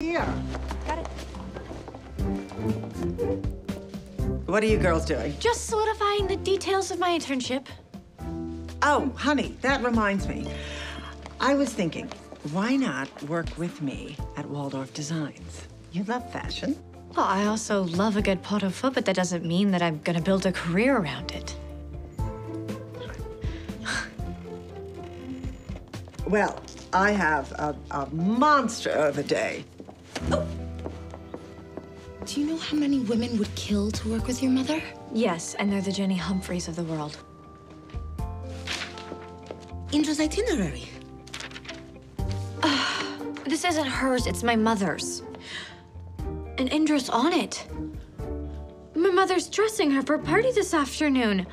Here. Got it. What are you girls doing? Just solidifying the details of my internship. Oh, honey, that reminds me. I was thinking, why not work with me at Waldorf Designs? You love fashion. Well, I also love a good pot au feu, but that doesn't mean that I'm gonna build a career around it. Well, I have a, a monster of a day. Oh. Do you know how many women would kill to work with your mother? Yes, and they're the Jenny Humphreys of the world. Indra's itinerary. Ah, this isn't hers, it's my mother's. And Indra's on it. My mother's dressing her for a party this afternoon.